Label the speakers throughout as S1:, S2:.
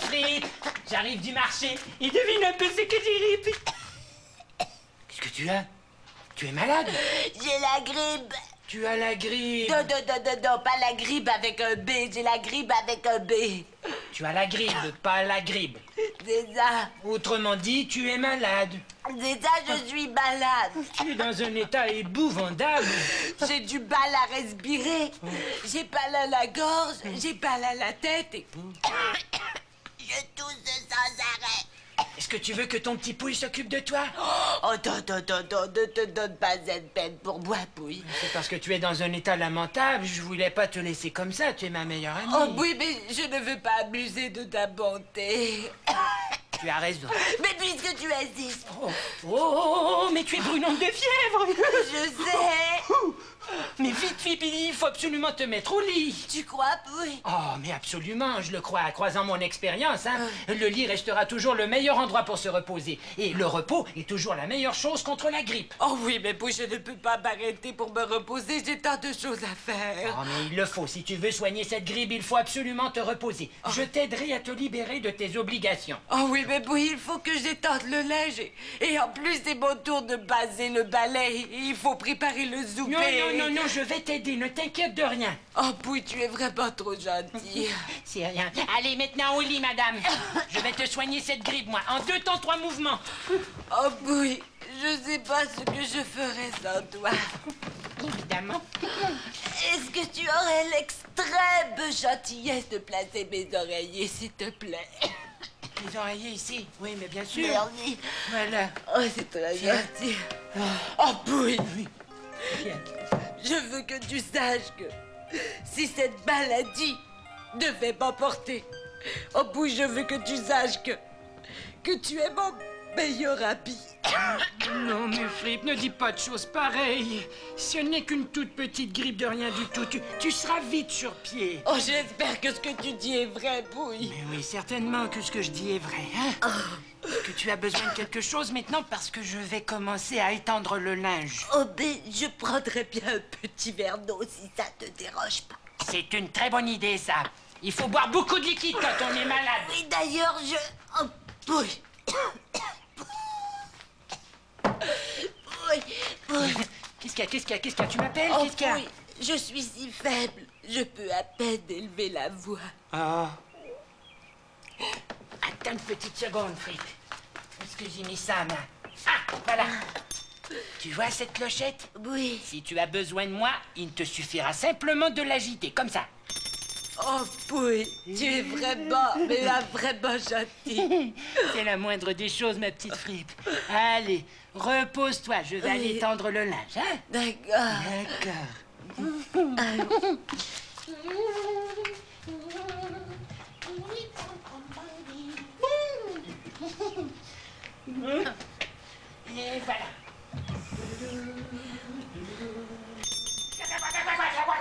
S1: frites J'arrive du marché et devine un peu ce que j'ai ripé. Qu'est-ce que tu as? Tu es malade?
S2: J'ai la grippe.
S1: Tu as la grippe.
S2: Non, non, non, non, non, pas la grippe avec un B. J'ai la grippe avec un B.
S1: Tu as la grippe, pas la grippe.
S2: C'est ça.
S1: Autrement dit, tu es malade.
S2: Ça, je suis malade.
S1: Tu es dans un état épouvantable.
S2: J'ai du mal à respirer. J'ai mal à la gorge, j'ai mal à la tête et... Je tousse sans arrêt.
S1: Est-ce que tu veux que ton petit pouille s'occupe de toi?
S2: Oh, non, non, non, non, ne te donne pas cette peine pour moi, Pouille.
S1: C'est parce que tu es dans un état lamentable. Je voulais pas te laisser comme ça. Tu es ma meilleure amie.
S2: Oh oui, mais je ne veux pas abuser de ta bonté.
S1: Tu as raison.
S2: Mais puisque tu insistes,
S1: Oh, oh, oh, oh, mais tu es brûlante de fièvre.
S2: je sais.
S1: Mais vite, Phoebe, il faut absolument te mettre au lit.
S2: Tu crois, Pouille
S1: Oh, mais absolument, je le crois, croisant mon expérience. Hein. Le lit restera toujours le meilleur endroit pour se reposer. Et le repos est toujours la meilleure chose contre la grippe.
S2: Oh oui, mais Pouille, je ne peux pas m'arrêter pour me reposer. J'ai tant de choses à faire.
S1: Oh, mais il le faut. Si tu veux soigner cette grippe, il faut absolument te reposer. Je t'aiderai à te libérer de tes obligations.
S2: Oh oui, mais Pouille, il faut que j'étende le linge. Et, et en plus, c'est mon tour de baser le balai. Il faut préparer le souper.
S1: Non, non, non, non, je vais t'aider. Ne t'inquiète de rien.
S2: Oh, Pouille, tu es vraiment trop gentil.
S1: C'est rien. Allez, maintenant au lit, madame. Je vais te soigner cette grippe, moi, en deux temps, trois mouvements.
S2: Oh, Pouille, je sais pas ce que je ferais sans toi.
S1: Évidemment.
S2: Est-ce que tu aurais l'extrême gentillesse de placer mes oreillers, s'il te plaît?
S1: Les oreillers ici. Oui, mais bien sûr.
S2: Merci.
S1: Voilà.
S2: Oh, c'est très gentil. Oh, Pouille,
S1: Tiens.
S2: Je veux que tu saches que si cette maladie devait m'emporter, oh, Pouille, je veux que tu saches que, que tu es mon meilleur ami.
S1: Non, mais Fripp, ne dis pas de choses pareilles. Ce n'est qu'une toute petite grippe de rien du tout. Tu, tu seras vite sur pied.
S2: Oh, j'espère que ce que tu dis est vrai, Pouille.
S1: Mais oui, certainement que ce que je dis est vrai, hein Que tu as besoin de quelque chose maintenant parce que je vais commencer à étendre le linge.
S2: Oh, mais je prendrais bien un petit verre d'eau si ça te dérange pas.
S1: C'est une très bonne idée, ça. Il faut boire beaucoup de liquide quand on est malade.
S2: Et d'ailleurs, je... Oh, Pouille. Pouille, Pouille.
S1: Qu'est-ce qu'il y a Qu'est-ce qu'il y a Qu'est-ce qu'il y a Tu m'appelles
S2: Oh,
S1: Qu'est-ce qu'il y a
S2: Pouille, je suis si faible. Je peux à peine élever la voix.
S1: Ah. Attends une petite seconde, Fripp. Où est-ce que j'ai mis ça, moi Ah, voilà. Tu vois cette clochette?
S2: Oui.
S1: Si tu as besoin de moi, il te suffira simplement de l'agiter, comme ça.
S2: Oh, Pouille, tu es vraiment, mais là, vraiment gentil.
S1: C'est la moindre des choses, ma petite Fripp. Allez, repose-toi, je vais aller tendre le linge, hein
S2: D'accord.
S1: D'accord. Et voilà.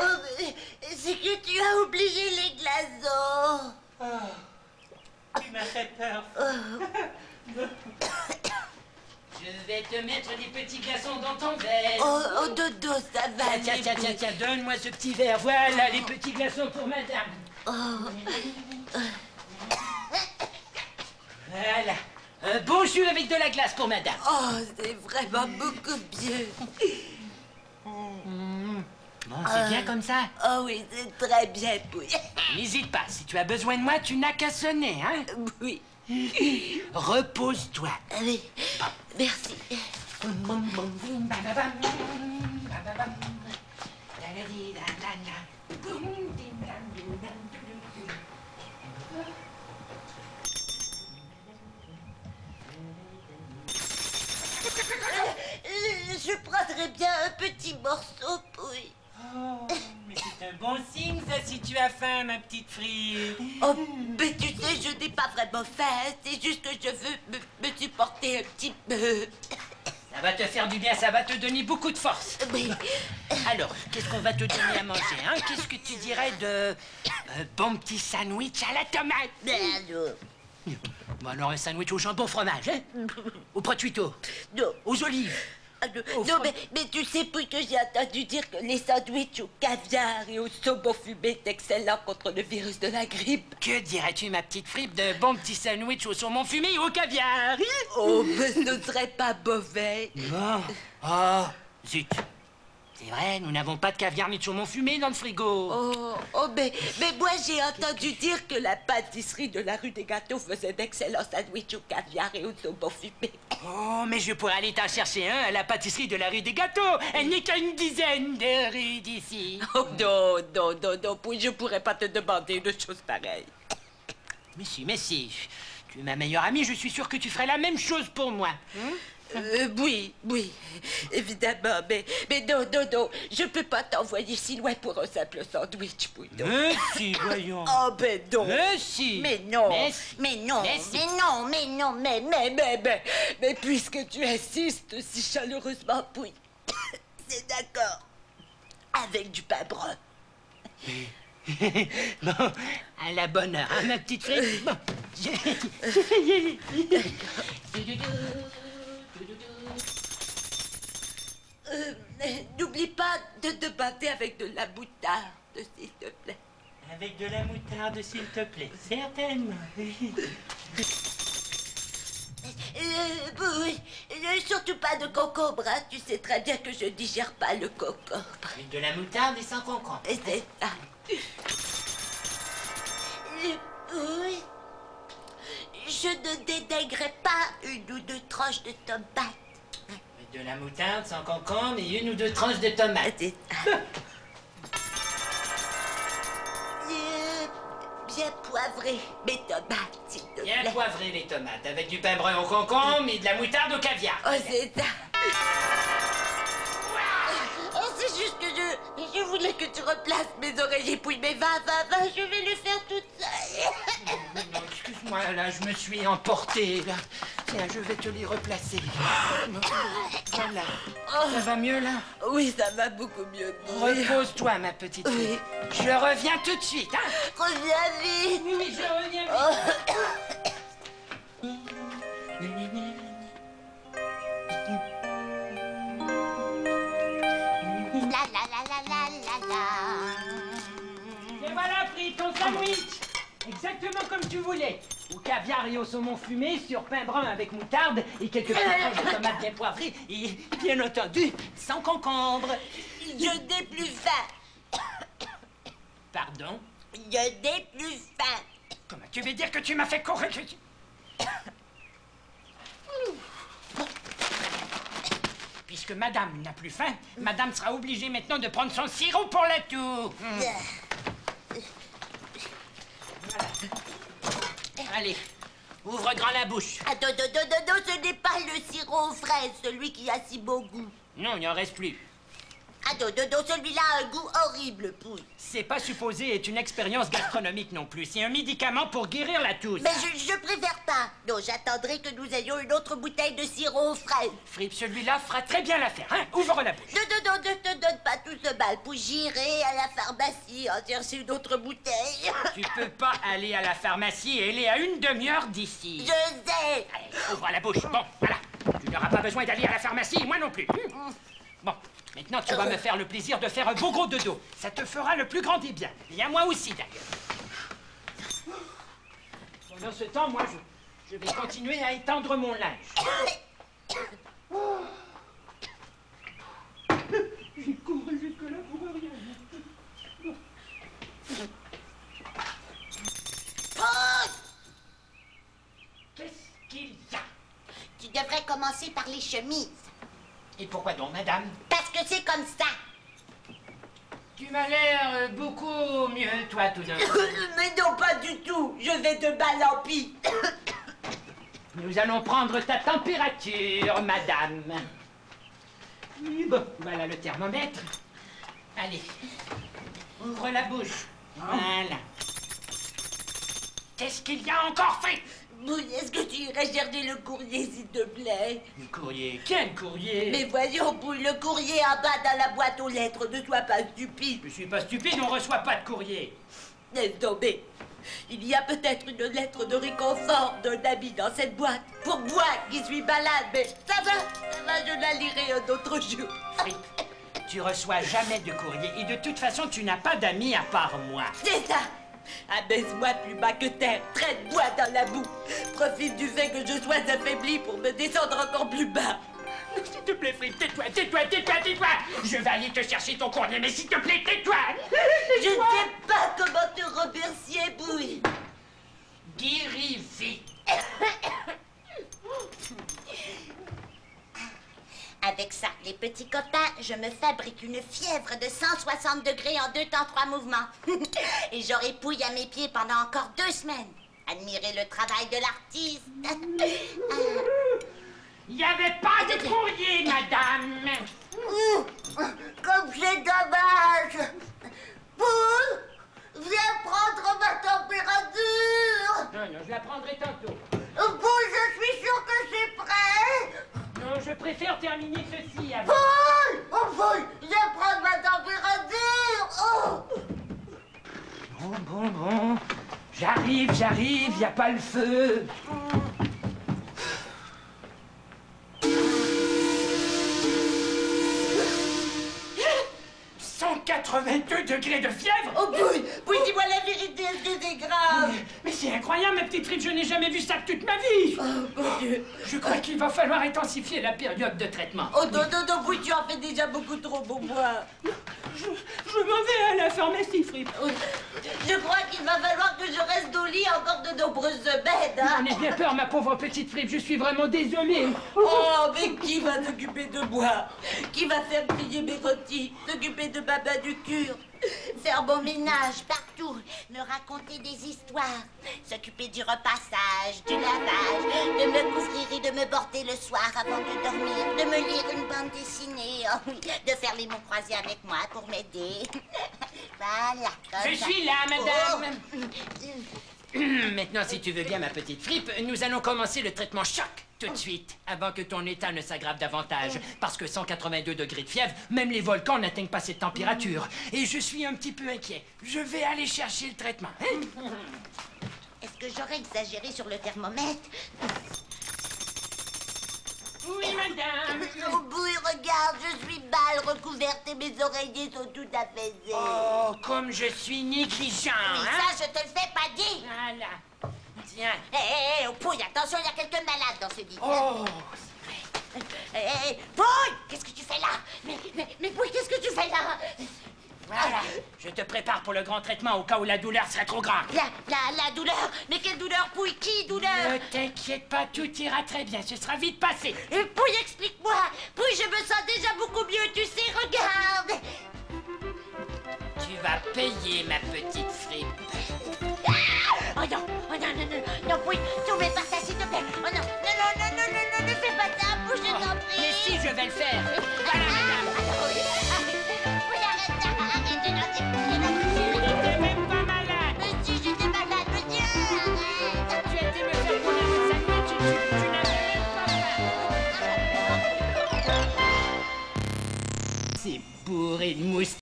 S2: Oh, mais c'est que tu as oublié les glaçons.
S1: Tu m'as fait peur. Je vais te mettre des petits glaçons dans ton verre.
S2: Oh, oh, Dodo, ça va.
S1: Tiens, tiens, tiens, tiens, tiens, donne-moi ce petit verre. Voilà les petits glaçons pour madame. Voilà. Un bon jus avec de la glace pour madame.
S2: Oh, c'est vraiment beaucoup mieux.
S1: Bon, c'est bien comme ça.
S2: Oh oui, c'est très bien, Pouille.
S1: N'hésite pas, si tu as besoin de moi, tu n'as qu'à sonner, hein.
S2: Oui.
S1: Repose-toi.
S2: Oui. Merci. Euh, Je prendrais bien un petit morceau,
S1: c'est un bon signe, ça, si tu as faim, ma petite frille.
S2: Oh, mais tu sais, je n'ai pas vraiment faim. C'est juste que je veux me, me supporter un petit peu.
S1: Ça va te faire du bien, ça va te donner beaucoup de force.
S2: Oui.
S1: Alors, qu'est-ce qu'on va te donner à manger, hein? Qu'est-ce que tu dirais de... Un bon petit sandwich à la tomate? Bon, alors un sandwich au jambon fromage, hein? Au prosciutto
S2: Non.
S1: Aux olives?
S2: Non,
S1: Au
S2: non,
S1: fond-
S2: mais, mais tu sais, puis que j'ai entendu dire que les sandwichs au caviar et au saumon fumé est excellent contre le virus de la grippe.
S1: Que dirais-tu, ma petite fripe, de bons petits sandwichs au saumon fumé et au caviar
S2: Oh, mais ce ne serait pas mauvais.
S1: Bon. Oh, zut. C'est vrai, nous n'avons pas de caviar ni de saumon fumé dans le frigo.
S2: Oh, oh mais, mais moi j'ai entendu dire que la pâtisserie de la rue des Gâteaux faisait d'excellents sandwichs au caviar et au saumon fumé.
S1: Oh, mais je pourrais aller t'en chercher un à la pâtisserie de la rue des Gâteaux. Elle n'est qu'à une dizaine de rues d'ici.
S2: Oh non, non, non, non, puis je pourrais pas te demander une chose pareille.
S1: Mais si, mais si. Tu es ma meilleure amie, je suis sûr que tu ferais la même chose pour moi.
S2: Euh, oui, oui, évidemment, mais, mais non, non, non, je peux pas t'envoyer si loin pour un simple sandwich, Pouillon.
S1: Mais si, voyons.
S2: Oh, ben non.
S1: Mais si.
S2: Mais non,
S1: Mais si.
S2: mais non,
S1: Mais si.
S2: mais non, mais non, mais, mais, mais, mais, mais puisque tu insistes si chaleureusement, Pouille, c'est d'accord. Avec du pain brun.
S1: bon, à la bonne heure, hein, ma petite fripe. Bon.
S2: Euh, N'oublie pas de demander avec de la moutarde, s'il te plaît.
S1: Avec de la moutarde, s'il te plaît. Certainement.
S2: Euh, oui, euh, surtout pas de concombre, hein. Tu sais très bien que je digère pas le concombre.
S1: Avec de la moutarde et sans concombre.
S2: C'est ça. Tranches de tomate.
S1: Avec de la moutarde sans concombre et une ou deux tranches de tomates.
S2: Bien poivré, mes tomates, s'il te
S1: Bien
S2: plaît.
S1: poivrer les tomates avec du pain brun au concombre et de la moutarde au caviar.
S2: Oh, c'est ça. Oh, c'est juste que je, je voulais que tu replaces mes oreillers, puis mais va, va, va, je vais le faire toute seule.
S1: Non, excuse-moi, là, je me suis emporté, là. Tiens, je vais te les replacer. Voilà. Ça va mieux, là
S2: Oui, ça va beaucoup mieux.
S1: Repose-toi, ma petite fille.
S2: Oui.
S1: Je reviens tout de suite, hein
S2: Reviens vite.
S1: Oui, oui, je reviens vite.
S3: La la la la la la la.
S1: Et voilà, pris ton sandwich Exactement comme tu voulais. Caviar et au saumon fumé, sur pain brun avec moutarde et quelques petites tranches de tomates bien poivrées et, bien entendu, sans concombre.
S2: Je n'ai plus faim.
S1: Pardon?
S2: Je n'ai plus faim.
S1: Comment tu veux dire que tu m'as fait courir? Puisque madame n'a plus faim, madame sera obligée maintenant de prendre son sirop pour la toux. Hmm. Allez, ouvre grand la bouche.
S2: Attends, non, non, ce n'est pas le sirop aux fraises, celui qui a si beau goût.
S1: Non, il n'y en reste plus.
S2: Non, celui-là a un goût horrible, Pouille.
S1: C'est pas supposé être une expérience gastronomique non plus. C'est un médicament pour guérir la toux.
S2: Mais je, je préfère pas. Non, j'attendrai que nous ayons une autre bouteille de sirop aux fraises.
S1: Frippe, celui-là fera très bien l'affaire. Hein ouvre la bouche.
S2: Non, non, non, ne te donne pas tout ce mal. Pour j'irai à la pharmacie en chercher une autre bouteille.
S1: Tu peux pas aller à la pharmacie et elle est à une demi-heure d'ici.
S2: Je sais.
S1: Allez, ouvre la bouche. Bon, voilà. Tu n'auras pas besoin d'aller à la pharmacie, moi non plus. Hmm. Bon, maintenant tu vas me faire le plaisir de faire un beau gros dodo. Ça te fera le plus grand des biens. Et à moi aussi d'ailleurs. Pendant ce temps, moi, je, je vais continuer à étendre mon linge. J'ai couru jusque-là pour rien. Qu'est-ce qu'il y a?
S3: Tu devrais commencer par les chemises.
S1: Et pourquoi donc, madame?
S3: Parce que c'est comme ça.
S1: Tu m'as l'air euh, beaucoup mieux, toi, tout d'un coup.
S2: Mais non, pas du tout. Je vais de mal en pis.
S1: Nous allons prendre ta température, madame. Oui, Bon, voilà le thermomètre. Allez, ouvre la bouche. Voilà. Qu'est-ce qu'il y a encore fait?
S2: Pouille, est-ce que tu irais chercher le courrier, s'il te plaît?
S1: Le courrier? Quel courrier?
S2: Mais voyons, Pouille, le courrier en bas dans la boîte aux lettres. Ne sois pas stupide.
S1: Je suis pas stupide, on reçoit pas de courrier.
S2: Laisse tomber.
S4: Il y a peut-être une lettre de réconfort d'un ami dans cette boîte. Pour moi qui suis malade, mais ça va, ça va, je la lirai un autre jour.
S1: Fripp, tu reçois jamais de courrier et de toute façon, tu n'as pas d'amis à part moi.
S4: C'est ça Abaisse-moi plus bas que terre, traite-moi dans la boue. Profite du fait que je sois affaibli pour me descendre encore plus bas.
S1: S'il te plaît, Fripp, tais-toi, tais-toi, tais-toi, tais-toi Je vais aller te chercher ton courrier, mais s'il te plaît, tais-toi
S4: Je ne sais pas comment te remercier, Bouille.
S1: Guéris vite
S2: Avec ça, les petits copains, je me fabrique une fièvre de 160 degrés en deux temps, trois mouvements. Et j'aurai pouille à mes pieds pendant encore deux semaines. Admirez le travail de l'artiste.
S1: Il n'y avait pas de courrier, madame
S2: Comme c'est dommage. Poule, viens prendre ma température.
S1: Non, non, je la prendrai tantôt.
S2: Poule, je suis sûre que c'est
S1: je terminer ceci avant.
S2: Oh Poule, viens prendre ma température. Oh.
S1: Bon, bon, bon. J'arrive, j'arrive, y a pas le feu. « 182 degrés de fièvre
S4: Oh, Bouille, Bouille, dis-moi la vérité, est-ce que c'est grave
S1: Mais, c'est incroyable, ma petite Fripp, je n'ai jamais vu ça de toute ma vie
S4: Oh, mon Dieu.
S1: Je crois qu'il va falloir intensifier la période de traitement.
S4: Oh, non, non, non, Bouille, tu en fais déjà beaucoup trop pour moi.
S1: Je, je m'en vais à la pharmacie, Fripp.
S4: Oh, Je crois qu'il va falloir que je reste au lit encore de nombreuses semaines. hein.
S1: J'en ai bien peur, ma pauvre petite Fripp, je suis vraiment désolé.
S4: Oh, mais qui va s'occuper de moi? Qui va faire plier mes rôtis S'occuper de ma manucure
S2: Faire bon ménage partout, me raconter des histoires, s'occuper du repassage, du lavage, de me couvrir et de me border le soir avant de dormir, de me lire une bande dessinée, oh oui, de faire les mots croisés avec moi pour m'aider. voilà. comme
S1: Je
S2: ça.
S1: suis là, madame.
S2: Oh.
S1: Maintenant, si tu veux bien, ma petite Frippe, nous allons commencer le traitement choc tout de suite, avant que ton état ne s'aggrave davantage. Parce que 182 degrés de fièvre, même les volcans n'atteignent pas cette température. Et je suis un petit peu inquiet. Je vais aller chercher le traitement. hein
S2: Est-ce que j'aurais exagéré sur le thermomètre?
S1: Oui, madame.
S2: Oh, regarde, je suis mal recouverte et mes oreillers sont tout affaissés.
S1: Oh, comme je suis négligent,
S2: Oui,
S1: hein
S2: ça, je te le fais pas dire.
S1: Voilà. Tiens.
S2: Hé, hé, hé, Pouille, attention, il y a quelques malades dans ce lit.
S1: Oh,
S2: Hé, hé, hé, Pouille, qu'est-ce que tu fais là? Mais, mais, mais Pouille, qu'est-ce que tu fais là?
S1: Voilà. Je te prépare pour le grand traitement au cas où la douleur serait trop grande.
S2: La, la, la douleur Mais quelle douleur, Pouille Qui douleur
S1: Ne t'inquiète pas, tout ira très bien. Ce sera vite passé.
S2: Euh, Pouille, explique-moi Pouille, je me sens déjà beaucoup mieux, tu sais, regarde
S1: Tu vas payer, ma petite